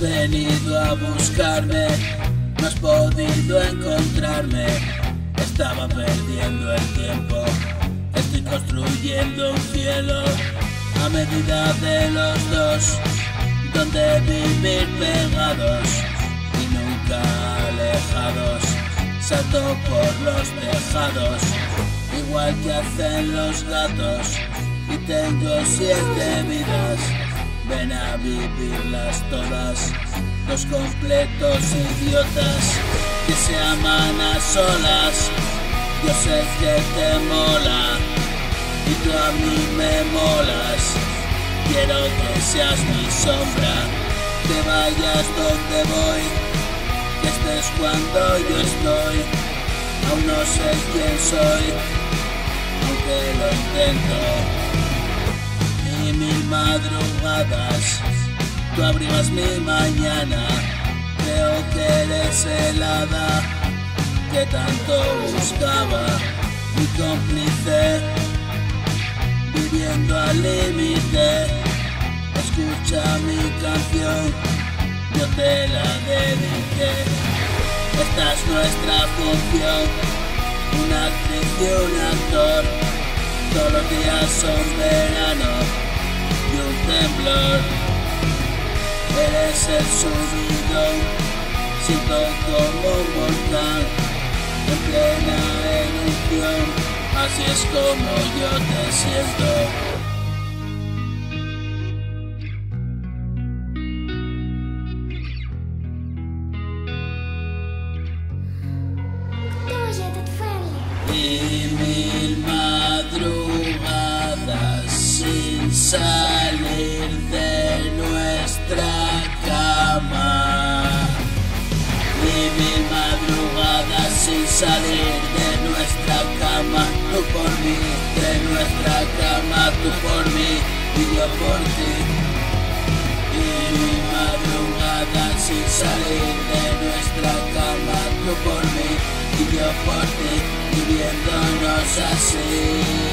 venido a buscarme, no has podido encontrarme. Estaba perdiendo el tiempo, estoy construyendo un cielo a medida de los dos, donde vivir pegados y nunca alejados. Salto por los tejados, igual que hacen los gatos, y tengo siete vidas ven a vivirlas todas. Los completos idiotas que se aman a solas. Yo sé que te mola y tú a mí me molas. Quiero que seas mi sombra, que vayas donde voy, que estés cuando yo estoy. Aún no sé quién soy, aunque lo intento mil madrugadas, tú abrivas mi mañana, creo que eres helada, que tanto buscaba, mi cómplice, viviendo al límite, escucha mi canción, yo te la dediqué, esta es nuestra función, una actriz y un actor, todos los días son verano temblor. Eres el subidón, siento como volcán, en plena erupción, así es como yo te siento. y mil madrugadas sin salir salir de nuestra cama. Tú por mí, de nuestra cama, tú por mí y yo por ti. Y mil madrugadas sin salir de nuestra cama, tú por mí y por ti, viviéndonos así.